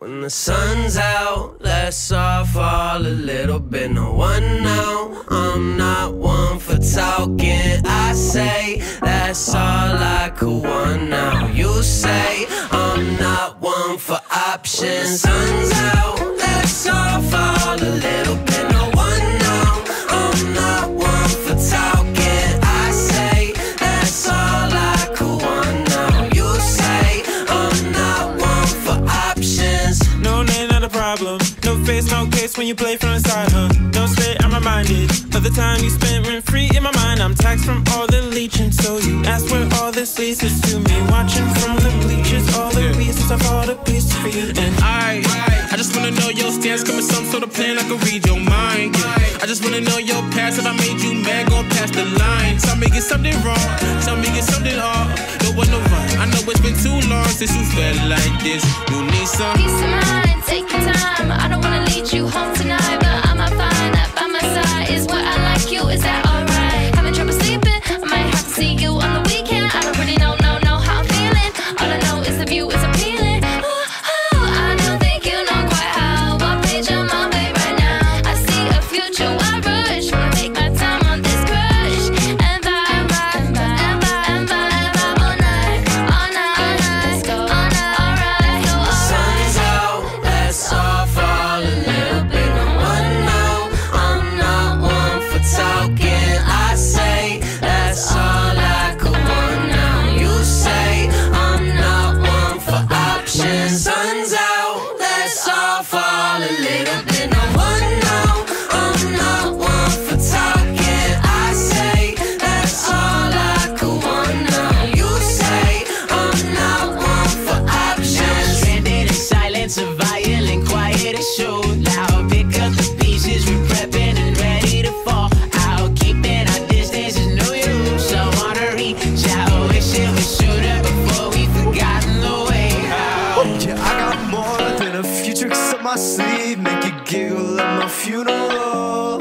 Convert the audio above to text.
When the sun's out, let's all fall a little bit. No one now, I'm not one for talking. I say that's all I could want now. You say I'm not one for options. Sun's out, No case when you play from the side, huh? Don't stay, I'm reminded of the time you spent rent free in my mind. I'm taxed from all the leeching, so you ask where all this leads us to me. Watching from the bleachers, all the pieces of all the pieces for you. And I, I just wanna know your stance, come with some sort of plan, I can read your mind. I just wanna know your past, if I made you mad, going past the line. Tell me get something wrong, tell me get something hard. Don't want no run. I know it's been too long since you felt like this. You need some. Peace of mind, take your time. I don't wanna lead you home tonight, I wanna I'm not one for talk it at distance, no use. I say make you giggle at my funeral.